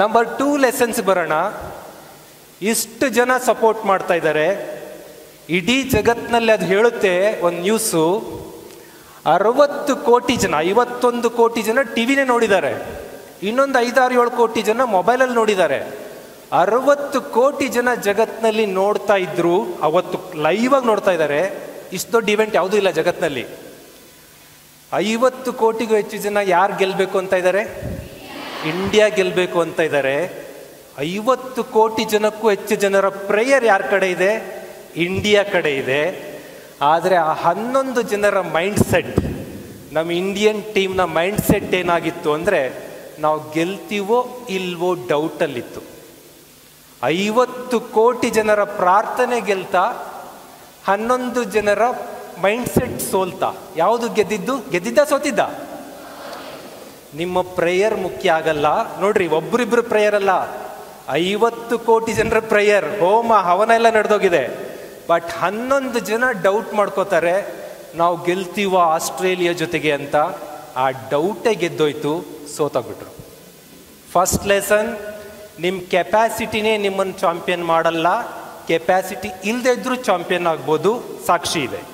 Number two lessons ಬರೋಣ. ಇಷ್ಟು ಜನ ಸಪೋರ್ಟ್ ಮಾಡ್ತಾ ಇದ್ದಾರೆ. ಇಡೀ ಜಗತ್ತಿನಲ್ಲಿ ಅದು ಹೇಳುತ್ತೆ ಒಂದು ನ್ಯೂಸು ಅರವತ್ತು ಕೋಟಿ ಜನ, ಐವತ್ತೊಂದು ಕೋಟಿ ಜನ ಟಿ ವಿನೇ ನೋಡಿದ್ದಾರೆ. ಇನ್ನೊಂದು ಐದಾರು ಏಳು ಕೋಟಿ ಜನ ಮೊಬೈಲಲ್ಲಿ ನೋಡಿದ್ದಾರೆ. ಅರವತ್ತು ಕೋಟಿ ಜನ ಜಗತ್ತಿನಲ್ಲಿ ನೋಡ್ತಾ ಇದ್ರು, ಅವತ್ತು ಲೈವ್ ಆಗಿ ನೋಡ್ತಾ ಇದ್ದಾರೆ. ಇಷ್ಟು ದೊಡ್ಡ ಇವೆಂಟ್ ಯಾವುದೂ ಇಲ್ಲ ಜಗತ್ತಿನಲ್ಲಿ ಐವತ್ತು ಕೋಟಿಗೂ ಹೆಚ್ಚು ಜನ ಯಾರು ಗೆಲ್ಲಬೇಕು ಅಂತ ಇದ್ದಾರೆ? ಇಂಡಿಯಾ ಗೆಲ್ಲಬೇಕು ಅಂತ ಇದ್ದಾರೆ ಐವತ್ತು ಕೋಟಿ ಜನಕ್ಕೂ ಹೆಚ್ಚು ಜನರ ಪ್ರೇಯರ್ ಯಾರ ಕಡೆ ಇದೆ? ಇಂಡಿಯಾ ಕಡೆ ಇದೆ. ಆದರೆ ಆ ಹನ್ನೊಂದು ಜನರ ಮೈಂಡ್ ಸೆಟ್ ನಮ್ಮ ಇಂಡಿಯನ್ ಟೀಮ್ನ ಮೈಂಡ್ ಸೆಟ್ ಏನಾಗಿತ್ತು ಅಂದರೆ, ನಾವು ಗೆಲ್ತೀವೋ ಇಲ್ವೋ ಡೌಟಲ್ಲಿತ್ತು ಐವತ್ತು ಕೋಟಿ ಜನರ ಪ್ರಾರ್ಥನೆ ಗೆಲ್ತಾ, ಹನ್ನೊಂದು ಜನರ ಮೈಂಡ್ ಸೆಟ್ ಸೋಲ್ತಾ. ಯಾವುದು ಗೆದ್ದಿದ್ದು? ಗೆದ್ದಿದ್ದ ಸೋತಿದ್ದ? ನಿಮ್ಮ ಪ್ರೇಯರ್ ಮುಖ್ಯ ಆಗಲ್ಲ. ನೋಡ್ರಿ, ಒಬ್ರಿಬ್ರು ಪ್ರೇಯರ್ ಅಲ್ಲ. ಐವತ್ತು ಕೋಟಿ ಜನರ ಪ್ರೇಯರ್ ಹೋಮ, ಹವನ ಎಲ್ಲ ನಡೆದೋಗಿದೆ. ಬಟ್ ಹನ್ನೊಂದು ಜನ ಡೌಟ್ ಮಾಡ್ಕೋತಾರೆ, ನಾವು ಗೆಲ್ತೀವ ಆಸ್ಟ್ರೇಲಿಯಾ ಜೊತೆಗೆ ಅಂತ. ಆ ಡೌಟೇ ಗೆದ್ದೋಯ್ತು, ಸೋತೋಗ್ಬಿಟ್ರು. ಫಸ್ಟ್ ಲೆಸನ್ ನಿಮ್ಮ ಕೆಪ್ಯಾಸಿಟಿನೇ ನಿಮ್ಮನ್ನು ಚಾಂಪಿಯನ್ ಮಾಡಲ್ಲ. ಕೆಪ್ಯಾಸಿಟಿ ಇಲ್ಲದೆ ಇದ್ರೂ ಚಾಂಪಿಯನ್ ಆಗ್ಬೋದು, ಸಾಕ್ಷಿ ಇದೆ.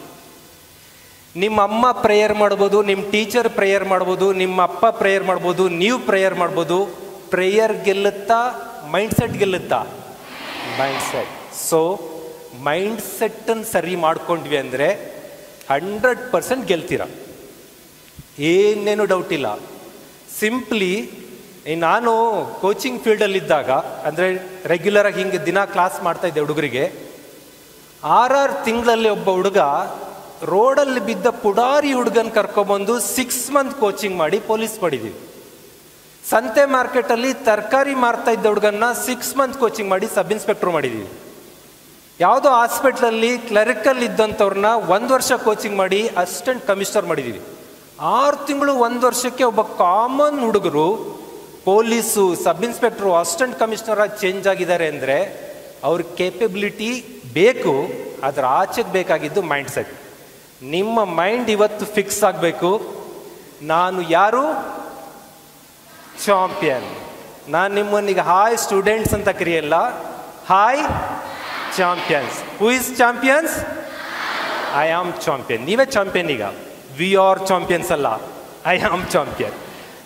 ನಿಮ್ಮ ಅಮ್ಮ ಪ್ರೇಯರ್ ಮಾಡ್ಬೋದು ನಿಮ್ಮ ಟೀಚರ್ ಪ್ರೇಯರ್ ಮಾಡ್ಬೋದು ನಿಮ್ಮ ಅಪ್ಪ ಪ್ರೇಯರ್ ಮಾಡ್ಬೋದು ನೀವು ಪ್ರೇಯರ್ ಮಾಡ್ಬೋದು ಪ್ರೇಯರ್ ಗೆಲ್ಲುತ್ತಾ ಮೈಂಡ್ ಸೆಟ್ ಗೆಲ್ಲುತ್ತಾ? ಮೈಂಡ್ ಸೆಟ್ ಸೊ ಮೈಂಡ್ ಸೆಟ್ಟನ್ನು ಸರಿ ಮಾಡ್ಕೊಂಡ್ವಿ ಅಂದರೆ ಹಂಡ್ರೆಡ್ ಪರ್ಸೆಂಟ್ ಗೆಲ್ತೀರ. ಏನೇನು ಡೌಟ್ ಇಲ್ಲ. ಸಿಂಪ್ಲಿ ನಾನು ಕೋಚಿಂಗ್ ಫೀಲ್ಡಲ್ಲಿದ್ದಾಗ ಅಂದರೆ ರೆಗ್ಯುಲರಾಗಿ ಹಿಂಗೆ ದಿನ ಕ್ಲಾಸ್ ಮಾಡ್ತಾ ಇದ್ದೆ ಹುಡುಗರಿಗೆ ಆರಾರು ತಿಂಗಳಲ್ಲಿ ಒಬ್ಬ ಹುಡುಗ ರೋಡಲ್ಲಿ ಬಿದ್ದ ಪುಡಾರಿ ಹುಡುಗನ್ ಕರ್ಕೊಂಡ್ಬಂದು ಸಿಕ್ಸ್ ಮಂತ್ ಕೋಚಿಂಗ್ ಮಾಡಿ ಪೊಲೀಸ್ ಮಾಡಿದ್ದೀವಿ ಸಂತೆ ಮಾರ್ಕೆಟಲ್ಲಿ ತರಕಾರಿ ಮಾರ್ತಾ ಇದ್ದ ಹುಡುಗನ್ನ ಸಿಕ್ಸ್ ಮಂತ್ ಕೋಚಿಂಗ್ ಮಾಡಿ ಸಬ್ ಇನ್ಸ್ಪೆಕ್ಟರ್ ಮಾಡಿದ್ದೀವಿ ಯಾವುದೋ ಹಾಸ್ಪಿಟ್ಲಲ್ಲಿ ಕ್ಲರಿಕಲ್ ಇದ್ದಂಥವ್ರನ್ನ ಒಂದು ವರ್ಷ ಕೋಚಿಂಗ್ ಮಾಡಿ ಅಸಿಸ್ಟೆಂಟ್ ಕಮಿಷನರ್ ಮಾಡಿದ್ದೀವಿ ಆರು ತಿಂಗಳು ಒಂದು ವರ್ಷಕ್ಕೆ ಒಬ್ಬ ಕಾಮನ್ ಹುಡುಗರು police sub inspector assistant commissioner ಆಗಿ ಚೇಂಜ್ ಆಗಿದ್ದಾರೆ ಅಂದರೆ ಅವ್ರ ಕೇಪಬಿಲಿಟಿ ಬೇಕು, ಅದರ ಆಚೆಗೆ ಬೇಕಾಗಿದ್ದು ಮೈಂಡ್ ಸೆಟ್ ನಿಮ್ಮ ಮೈಂಡ್ ಇವತ್ತು ಫಿಕ್ಸ್ ಆಗಬೇಕು. ನಾನು ಯಾರು? ಚಾಂಪಿಯನ್. ನಾನು ನಿಮ್ಮನ್ನೀಗ ಹಾಯ್ ಸ್ಟೂಡೆಂಟ್ಸ್ ಅಂತ ಕರೆಯಲ್ಲ. Hi champions who is champions I am champion ನೀವೇ ಚಾಂಪಿಯನ್ ಈಗ. ವಿ ಆರ್ ಚಾಂಪಿಯನ್ಸ್ ಅಲ್ಲ. I am champion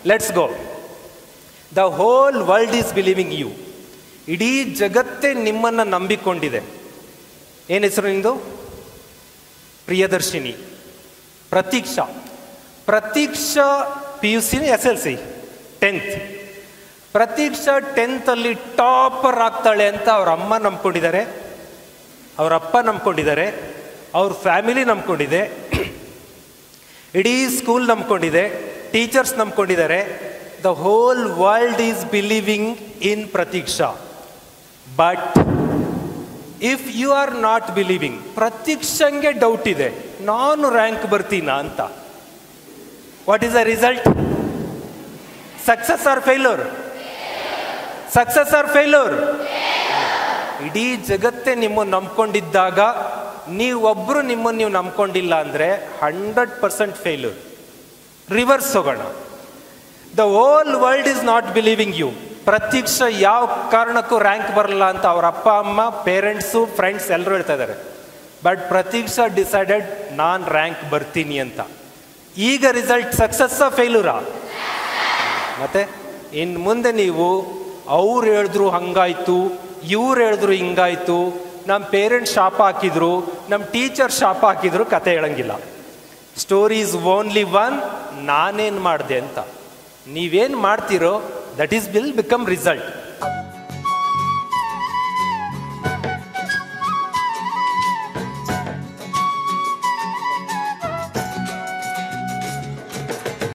let's go the whole world is believing you ಇಡೀ ಜಗತ್ತೇ ನಿಮ್ಮನ್ನು ನಂಬಿಕೊಂಡಿದೆ. ಏನು ಹೆಸರು ನಿಂದು Priyadarshini Pratiksha Pratiksha P U C S L C tenth Pratiksha ಟೆಂತಲ್ಲಿ topper ಆಗ್ತಾಳೆ ಅಂತ ಅವ್ರ ಅಮ್ಮ ನಂಬ್ಕೊಂಡಿದ್ದಾರೆ ಅವ್ರ ಅಪ್ಪ ನಂಬ್ಕೊಂಡಿದ್ದಾರೆ ಅವ್ರ ಫ್ಯಾಮಿಲಿ ನಂಬ್ಕೊಂಡಿದೆ. ಇಡೀ ಸ್ಕೂಲ್ ನಂಬ್ಕೊಂಡಿದೆ. Teachers ನಂಬ್ಕೊಂಡಿದ್ದಾರೆ the whole world is believing in Pratiksha. But if you are not believing ಪ್ರತೀಕ್ಷಂಗೆ doubt ಇದೆ. ನಾನು ರ್ಯಾಂಕ್ ಬರ್ತೀನಾ ಅಂತ. What is the result success or failure success or failure ಇಡೀ ಜಗತ್ತೇ ನಿಮ್ಮನ್ನು ನಂಬ್ಕೊಂಡಿದ್ದಾಗ ನೀವೊಬ್ಬರು ನಿಮ್ಮನ್ನು ನೀವು ನಂಬ್ಕೊಂಡಿಲ್ಲ ಅಂದರೆ ಹಂಡ್ರೆಡ್ ಪರ್ಸೆಂಟ್ ಫೇಲ್ಯೂರ್ ರಿವರ್ಸ್ ಹೋಗೋಣ. The whole world is not believing you Pratiksha ಯಾವ ಕಾರಣಕ್ಕೂ ರ್ಯಾಂಕ್ ಬರಲ್ಲ ಅಂತ ಅವ್ರ ಅಪ್ಪ, ಅಮ್ಮ ಪೇರೆಂಟ್ಸು ಫ್ರೆಂಡ್ಸ್ ಎಲ್ಲರೂ ಹೇಳ್ತಾ ಇದ್ದಾರೆ. ಬಟ್ ಪ್ರತೀಕ್ಷ ಡಿಸೈಡೆಡ್ ನಾನು ರ್ಯಾಂಕ್ ಬರ್ತೀನಿ ಅಂತ. ಈಗ ರಿಸಲ್ಟ್ ಸಕ್ಸಸ್ಸಾ ಫೇಲ್ಯೂರಾ ಮತ್ತೆ ಇನ್ನು ಮುಂದೆ ನೀವು ಅವ್ರು ಹೇಳಿದ್ರು ಹಂಗಾಯ್ತು, ಇವ್ರು ಹೇಳಿದ್ರು ಹಿಂಗಾಯ್ತು ನಮ್ಮ ಪೇರೆಂಟ್ಸ್ ಶಾಪ ಹಾಕಿದ್ರು ನಮ್ಮ ಟೀಚರ್ ಶಾಪ ಹಾಕಿದ್ರು ಕತೆ ಹೇಳಂಗಿಲ್ಲ. ಸ್ಟೋರಿ ಇಸ್ ಓನ್ಲಿ ಒನ್ ನಾನೇನು ಮಾಡಿದೆ ಅಂತ. ನೀವೇನು ಮಾಡ್ತೀರೋ that is will become result